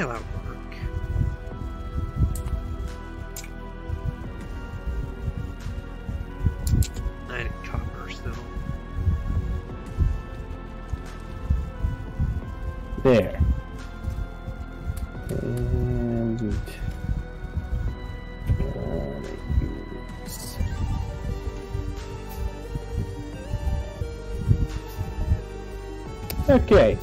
Need copper still. There. And Okay.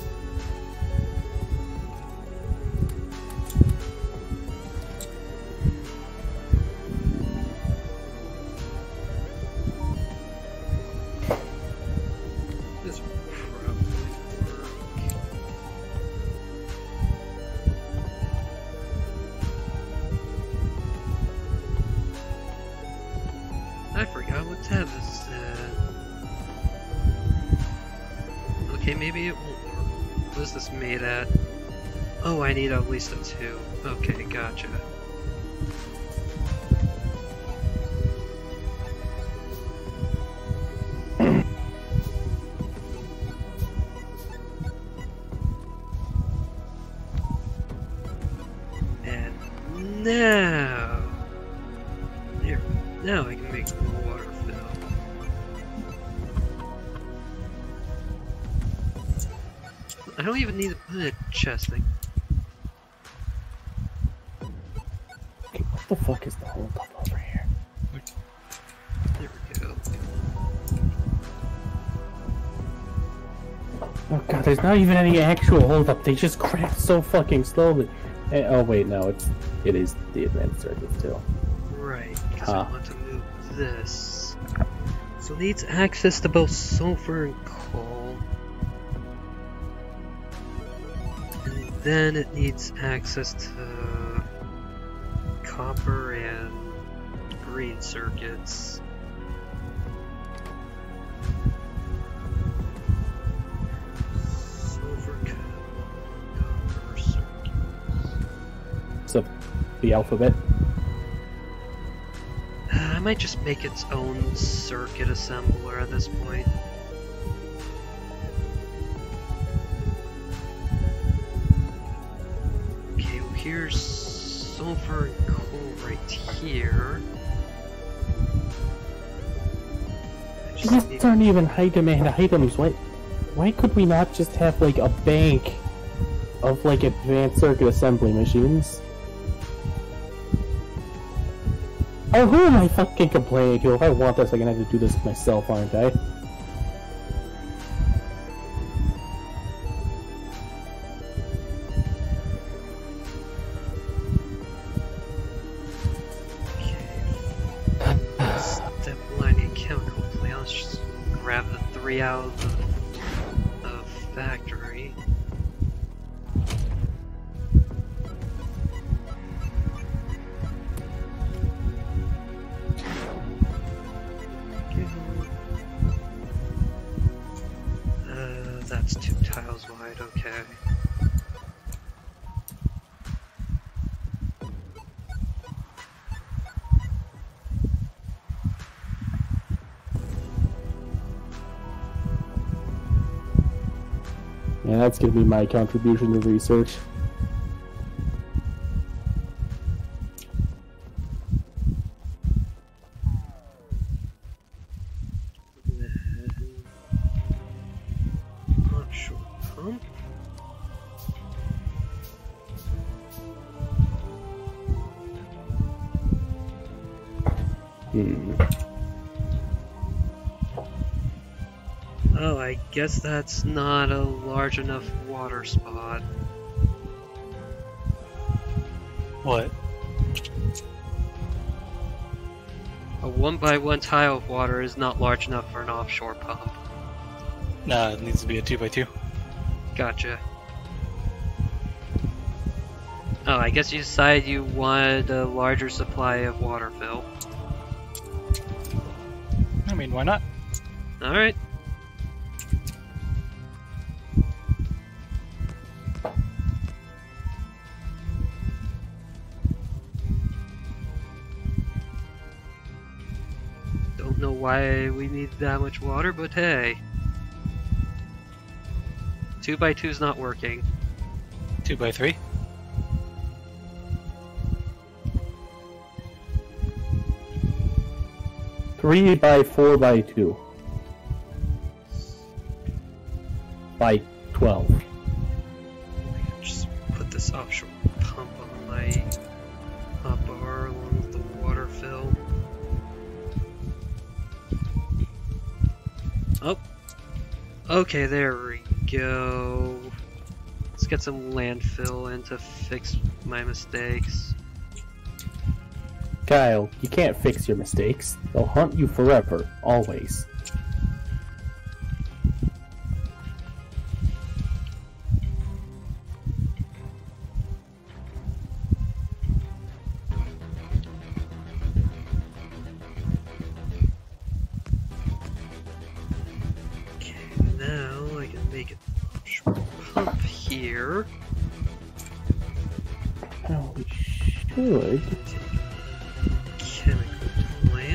Least a 2. Okay, gotcha. And now, here, now I can make water fill. I don't even need to put a chest thing. The fuck is the hold up over here? There we go. Oh god, there's not even any actual hold up. They just craft so fucking slowly. Eh, oh wait, no, it's it is the advanced circuit still. Right, because Huh. I want to move this. So it needs access to both sulfur and coal. And then it needs access to copper and green circuits. Co- copper circuits. So the alphabet. Uh, I might just make its own circuit assembler at this point. Okay, well here's sulfur coal right here. These aren't even high demand items. Why why could we not just have like a bank of like advanced circuit assembly machines? Oh, who am I fucking complaining to? If I want this, I'm gonna have to do this myself, aren't I? Okay. Yeah, that's gonna be my contribution to research. Guess that's not a large enough water spot. What? A one by one tile of water is not large enough for an offshore pump. Nah, it needs to be a 2x2. Gotcha. Oh, I guess you decided you wanted a larger supply of water fill. I mean, why not? Alright. why we need that much water, but hey. 2 by two's not working. 2 by 3 3 by 4 by 2 by 12. Just put this offshore pump on my Okay, there we go. Let's get some landfill in to fix my mistakes. Kyle, you can't fix your mistakes. They'll haunt you forever, always.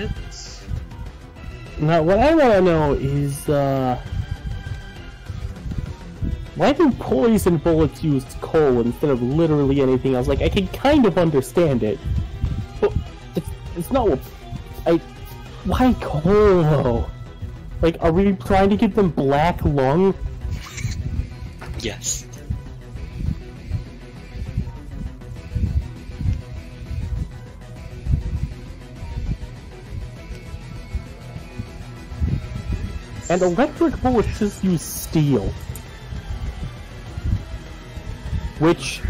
Plants. Now, what I want to know is, uh... Why do poison bullets use coal instead of literally anything else? Like, I can kind of understand it. But it's, it's not what... I... Why coal, though? Like, are we trying to get them black lung? Yes. And electric bullets just use steel. Which,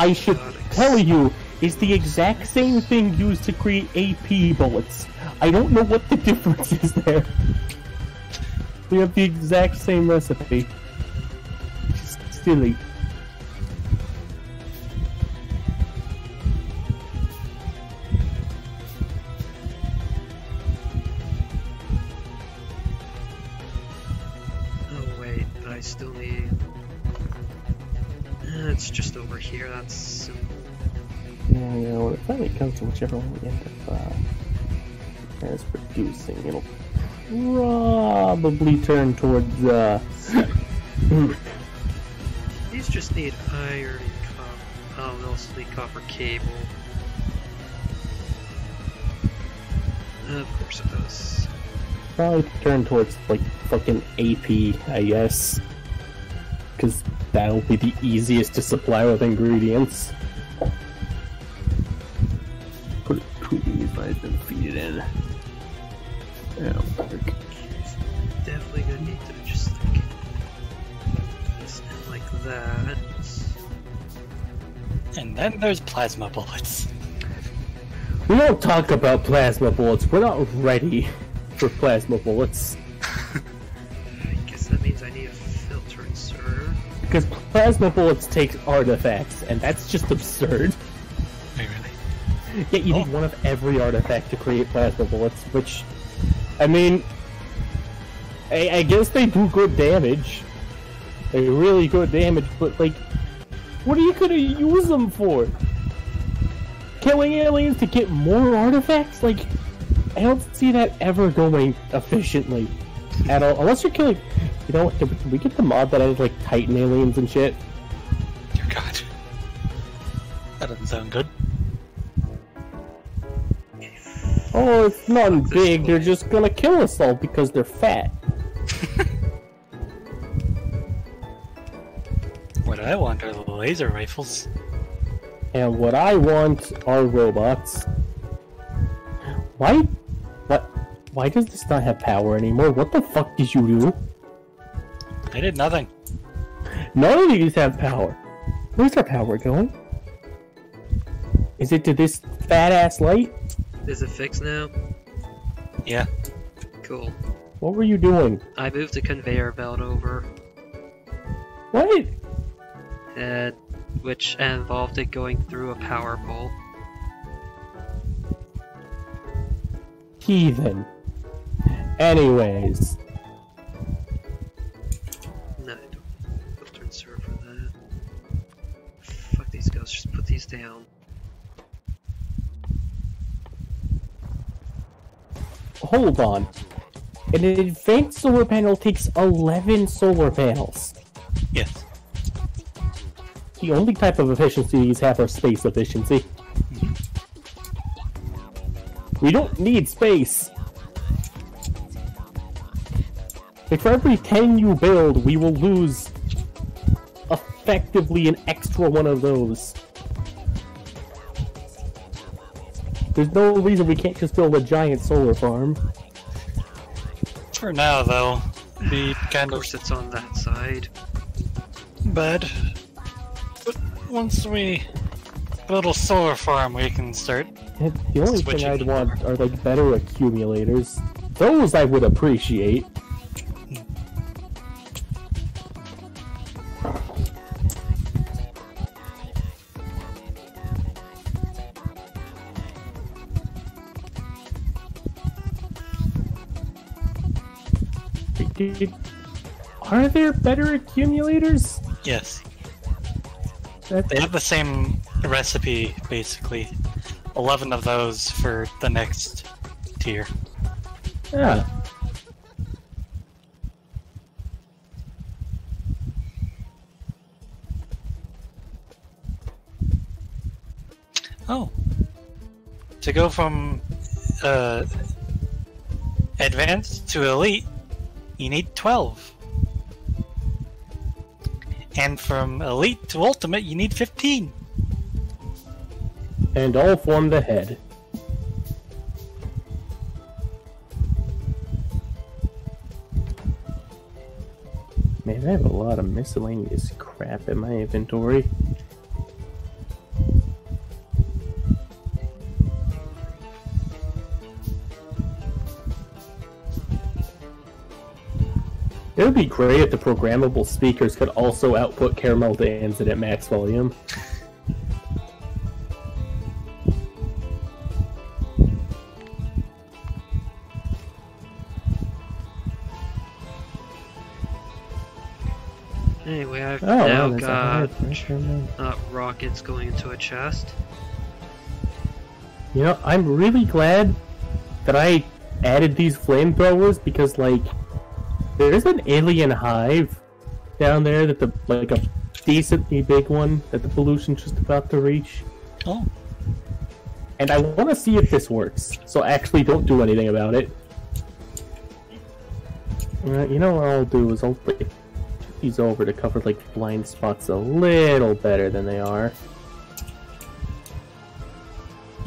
I should tell you, is the exact same thing used to create AP bullets. I don't know what the difference is there. We have the exact same recipe. Just silly. Here. That's simple. Yeah, you know, when it finally comes to whichever one we end up uh, as producing, it'll probably turn towards uh, These just need iron and copper. Oh, they also need copper cable. Of course it does. probably turn towards like fucking AP, I guess, because that'll be the easiest to supply with ingredients. Put it to these I've been feed it in. Yeah, work. Definitely gonna need to just like this and like that. And then there's plasma bullets. We don't talk about plasma bullets. We're not ready for plasma bullets. Because plasma bullets take artifacts, and that's just absurd. Wait, really? Yet you Oh. need one of every artifact to create plasma bullets, which, I mean, I, I guess they do good damage. They really good damage, but like, what are you gonna use them for? Killing aliens to get more artifacts? Like, I don't see that ever going efficiently at all. Unless you're killing, you know, what, can we get the mod that has like Titan aliens and shit? Dear God. That doesn't sound good. Oh, it's nothing big. They're just gonna kill us all because they're fat. What I want are the laser rifles. And what I want are robots. Why? What? Why does this not have power anymore? What the fuck did you do? I did nothing. None of these have power. Where's our power going? Is it to this fat ass light? Is it fixed now? Yeah. Cool. What were you doing? I moved the conveyor belt over, What? and which involved it going through a power pole. Heathen. Anyways, No, I don't filter insert for that. Fuck these guys, just put these down. hold on. An advanced solar panel takes 11 solar panels. Yes. The only type of efficiency these have are space efficiency. Mm-hmm. We don't need space. Like for every 10 you build, we will lose effectively an extra one of those. There's no reason we can't just build a giant solar farm. For now, though, the kind of course, it's on that side. bad. But once we build a solar farm, we can start. The only thing I'd want are like better accumulators. Those I would appreciate. Did- Are there better accumulators? Yes, That, they have the same recipe, basically. 11 of those for the next tier. yeah. Oh. To go from uh, advanced to elite, you need 12. And from elite to ultimate, you need 15. and all form the head. Man, I have a lot of miscellaneous crap in my inventory. It would be great if the programmable speakers could also output Caramelldansen at max volume. Anyway, I've Oh, now got hive. Nice, very nice. uh, rockets going into a chest. You know, I'm really glad that I added these flamethrowers because, like, there is an alien hive down there that the like a decently big one that the pollution's just about to reach, Oh. and I want to see if this works. So actually, don't do anything about it. Uh, you know what I'll do is I'll like, put these over to cover like blind spots a little better than they are.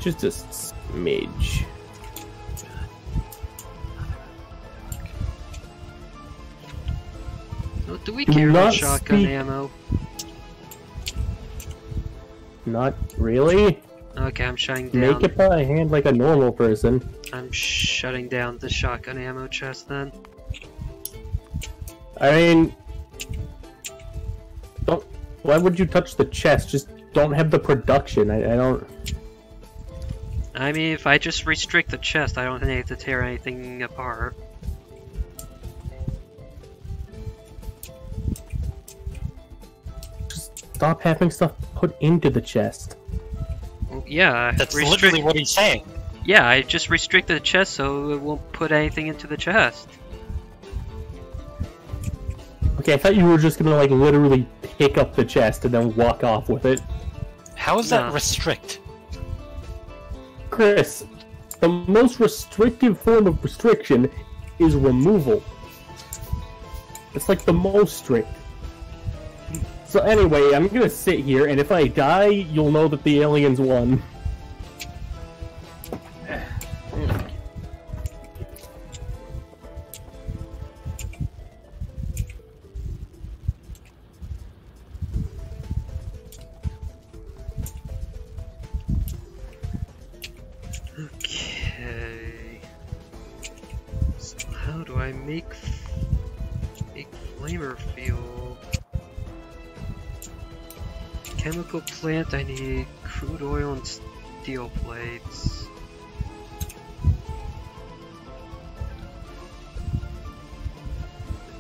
Just a smidge. Do we about not shotgun speak- ammo? Not really. Okay, I'm shutting down. Make it by hand like a normal person. I'm shutting down the shotgun ammo chest then. I mean, don't. Why would you touch the chest? Just don't have the production. I, I don't. I mean, if I just restrict the chest, I don't need to tear anything apart. Stop having stuff put into the chest. Yeah, That's restrict- literally what he's saying. Yeah, I just restricted the chest so it won't put anything into the chest. Okay, I thought you were just gonna like literally pick up the chest and then walk off with it. How is that No. restrict? Chris, the most restrictive form of restriction is removal. It's like the most strict. So anyway, I'm gonna sit here, and if I die, you'll know that the aliens won.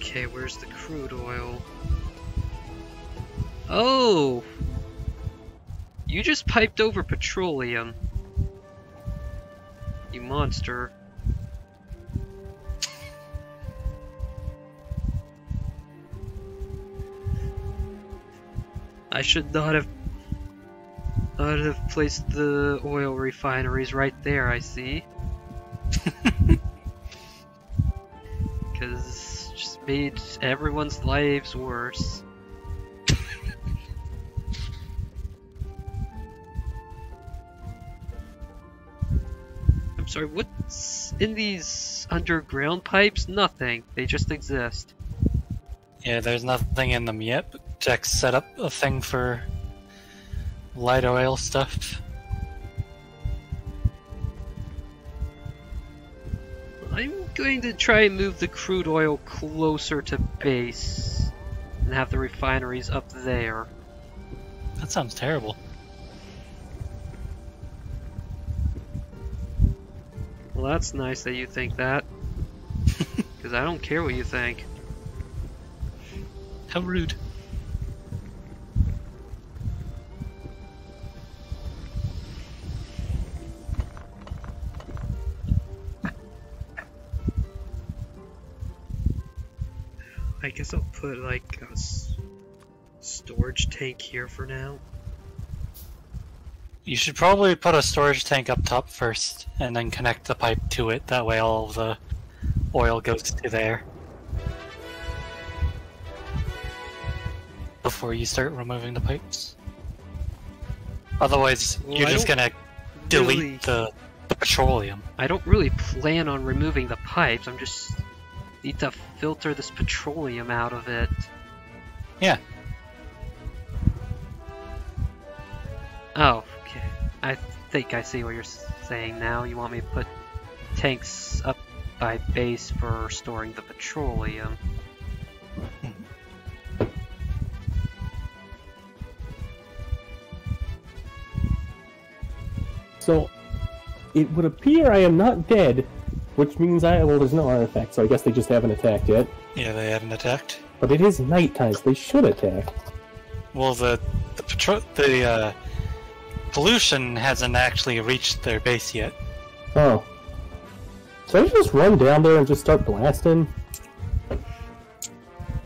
Okay, where's the crude oil? Oh! You just piped over petroleum. You monster. I should not have not have placed the oil refineries right there, I see. Made everyone's lives worse. I'm sorry, what's in these underground pipes? Nothing. They just exist. Yeah, there's nothing in them yet, but Jack set up a thing for light oil stuff. I'm going to try and move the crude oil closer to base and have the refineries up there. That sounds terrible. Well, that's nice that you think that. Because I don't care what you think. How rude. Put like a s- storage tank here for now. You should probably put a storage tank up top first, and then connect the pipe to it. That way, all the oil goes to there. Before you start removing the pipes. Otherwise, Well, you're I just gonna delete really- the, the petroleum. I don't really plan on removing the pipes. I'm just need to filter this petroleum out of it. Yeah. Oh, okay. I think I see what you're saying now. You want me to put tanks up by base for storing the petroleum. So, it would appear I am not dead, which means I well, there's no artifact, so I guess they just haven't attacked yet. Yeah, they haven't attacked. But it is nighttime, so they should attack. Well, the the petro- the uh, pollution hasn't actually reached their base yet. Oh. So I just run down there and just start blasting?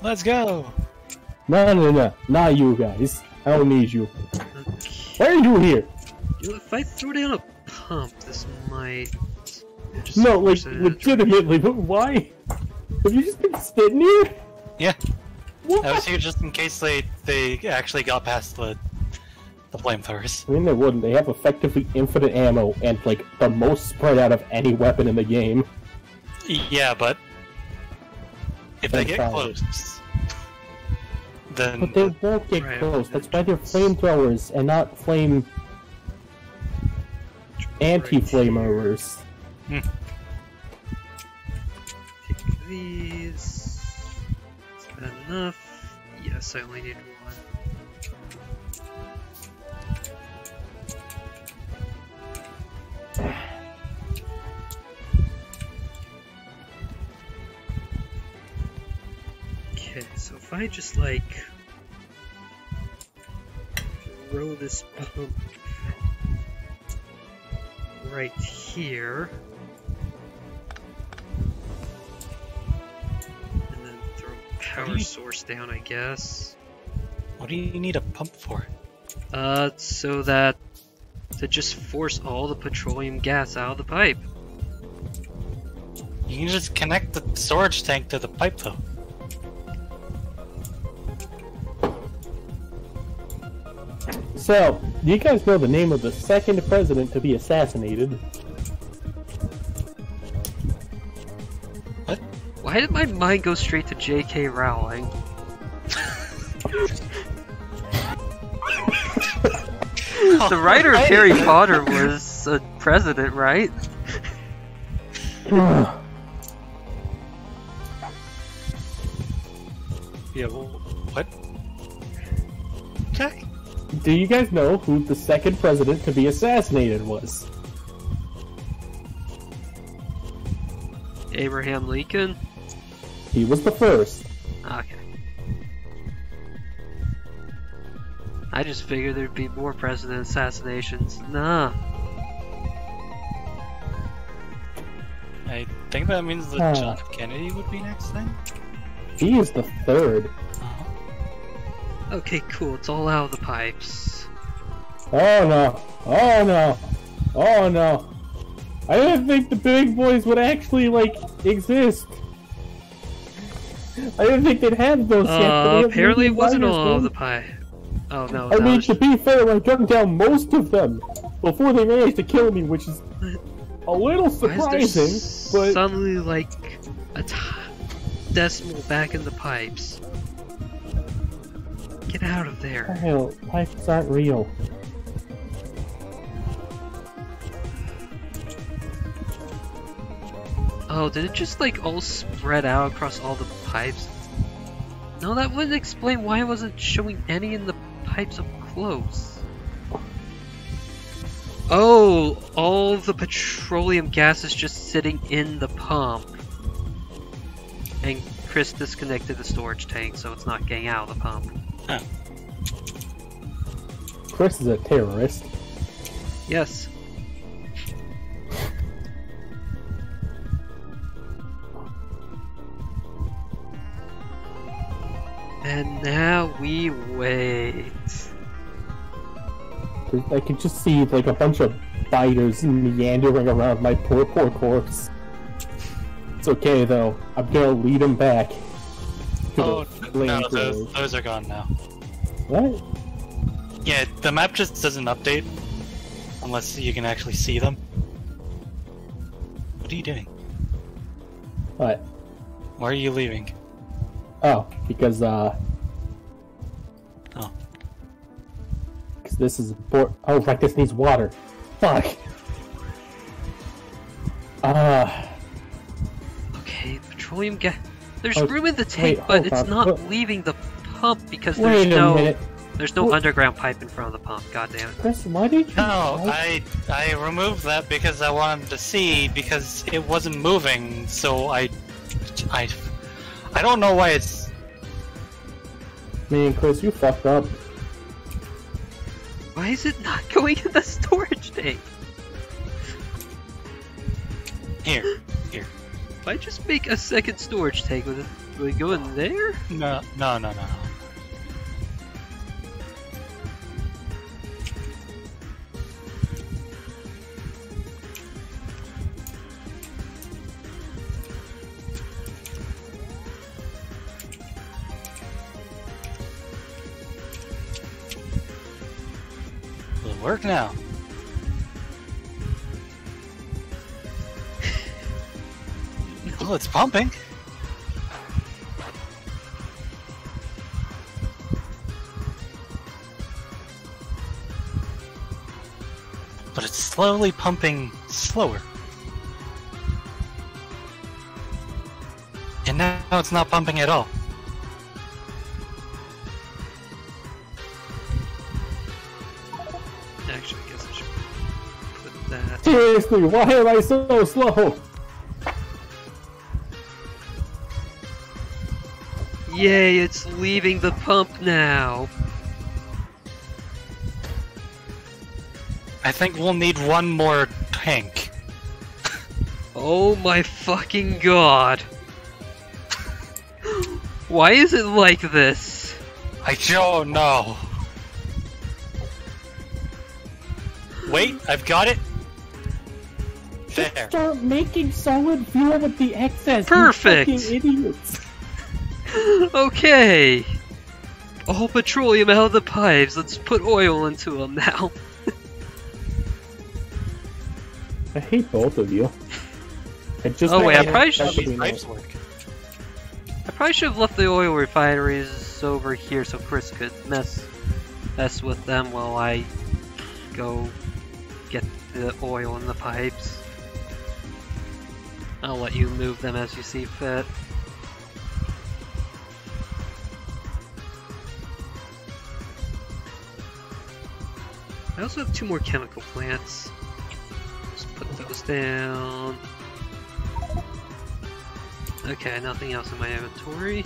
Let's go. No, no, no, not you guys. I don't need you. Okay. What are you doing here? You know, if I throw down a pump, this might. Just No, like, force it into- legitimately, but why? Have you just been sitting here? Yeah, What? I was here just in case they they actually got past the the flamethrowers. I mean, they wouldn't. They have effectively infinite ammo and, like, the most spread out of any weapon in the game. Yeah, but if they get close, then But they won't get Right, close. That's why they're flamethrowers and not flame anti-flamerers. Take these. Is that enough? Yes, I only need one. Okay, so if I just like throw this pump right here. Power you- source down, I guess. what do you need a pump for? Uh, so that to just force all the petroleum gas out of the pipe. You can just connect the storage tank to the pipe, though. So, do you guys know the name of the second president to be assassinated? Why did my mind go straight to J.K. Rowling? the writer of Harry Potter was a president, right? Yeah. Well, what? Jack? do you guys know who the second president to be assassinated was? Abraham Lincoln? He was the first. Okay. I just figured there'd be more president assassinations. Nah. I think that means that Huh. John F. Kennedy would be next then. He is the third. Uh-huh. Okay, cool. It's all out of the pipes. Oh no! Oh no! Oh no! I didn't think the big boys would actually like exist. I didn't think they'd have those yet. but Uh, apparently it wasn't all of the pie. Oh no, I that mean, to be fair, I gunned down most of them before they managed to kill me, which is a little why is there surprising. But suddenly like a t- decimal back in the pipes? Get out of there. hell, life's not real. Oh, did it just like all spread out across all the pipes? No, that wouldn't explain why I wasn't showing any in the pipes up close. Oh, all the petroleum gas is just sitting in the pump. And Chris disconnected the storage tank, so it's not getting out of the pump. Chris is a terrorist. Yes. And now we wait. I can just see like a bunch of biters meandering around my poor, poor corpse. It's okay though. I'm gonna lead them back. to Oh, the no, those, those are gone now. What? Yeah, the map just doesn't update unless you can actually see them. What are you doing? What? Why are you leaving? Oh, because uh. Oh. Because this is important. Oh, right. This needs water. Fuck. Ah. Okay, petroleum gas. There's Oh, room in the tank, wait, but it's on. not What? leaving the pump because there's Wait a no minute. there's no What? underground pipe in front of the pump. God damn it. Chris, why did you? No, why- I I removed that because I wanted to see because it wasn't moving. So I I I don't know why it's Man, Chris, you fucked up. Why is it not going in the storage tank? here here. Why just make a second storage tank with it? Will it go in there? No no no no. Work now? Well, oh, it's pumping. But it's slowly pumping slower. And now it's not pumping at all. Seriously, why am I so slow? Yay, it's leaving the pump now. I think we'll need one more tank. Oh my fucking god. Why is it like this? I don't know. Wait, I've got it. There. Start making solid fuel with the excess. Perfect. You fucking idiots. Okay. All petroleum out of the pipes. Let's put oil into them now. I hate both of you. I just Oh, wait, I probably should- How perfectly these pipes work? I probably should have left the oil refineries over here so Chris could mess mess with them while I go get the oil in the pipes. I'll let you move them as you see fit. I also have two more chemical plants. Just put those down. Okay, nothing else in my inventory.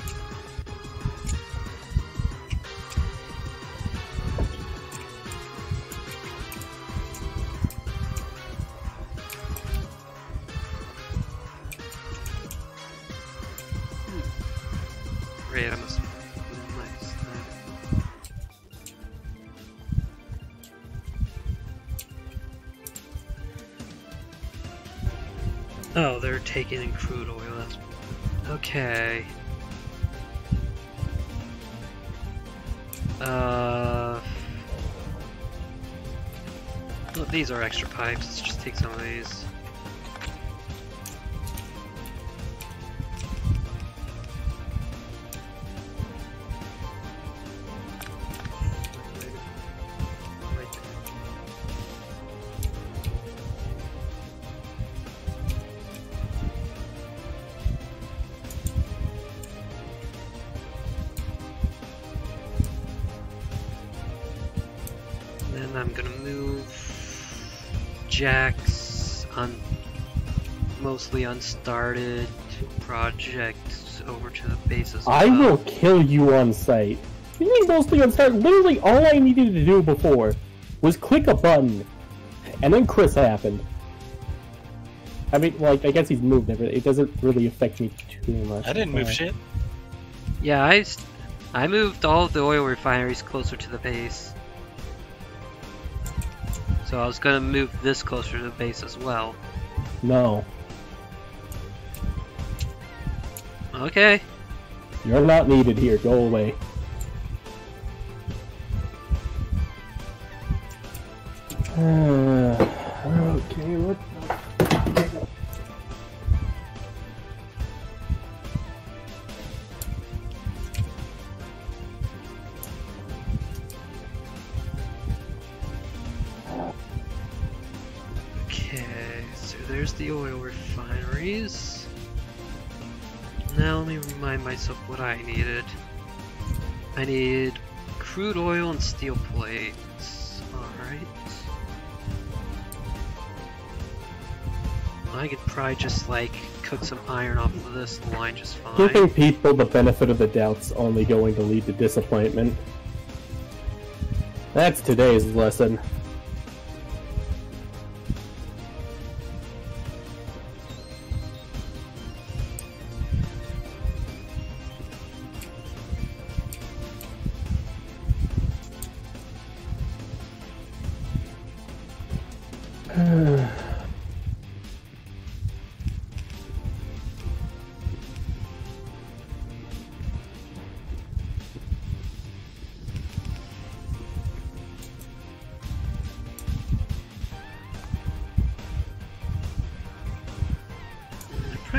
Oh, they're taking in crude oil. That's... Okay. Uh, look, these are extra pipes. Let's just take some of these. Mostly unstarted projects over to the base as I well. will kill you on sight. You mean mostly on start? Literally, all I needed to do before was click a button, and then Chris happened. I mean, like, I guess he's moved it, but it doesn't really affect me too much. I didn't move Uh, shit. Yeah, I, I moved all of the oil refineries closer to the base. So I was gonna move this closer to the base as well. No, Okay. you're not needed here. Go away. Uh, okay, what? Okay, so there's the oil refineries. Now let me remind myself what I needed. I need crude oil and steel plates. Alright. I could probably just like cook some iron off of this line just fine. Giving people the benefit of the doubt's only going to lead to disappointment. That's today's lesson.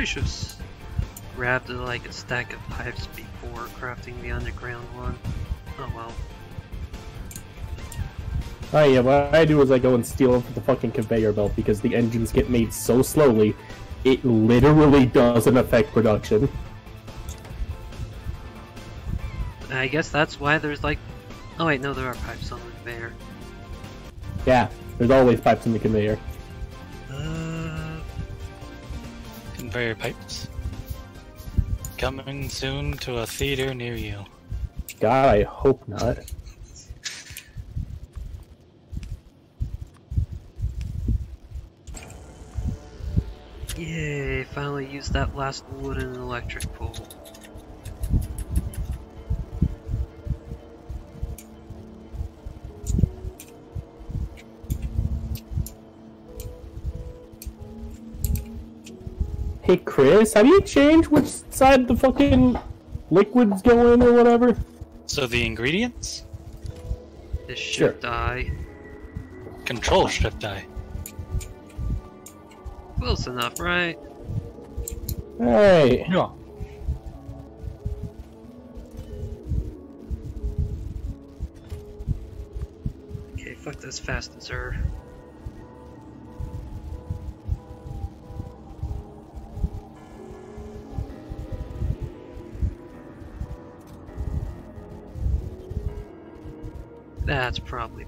Should grabbed like a stack of pipes before crafting the underground one. Oh well. Oh yeah, what I do is I go and steal the fucking conveyor belt because the engines get made so slowly, it literally doesn't affect production. I guess that's why there's like. Oh wait, no, there are pipes on the conveyor. Yeah, there's always pipes in the conveyor. Conveyor pipes. Coming soon to a theater near you. God, I hope not. yay! Finally used that last wooden electric pole. Hey Chris, have you changed which side the fucking liquids go in or whatever? So the ingredients? This Sure. should die. Control shift die. Close enough, right? Hey, Yeah. Okay, fuck this fast sir. That's probably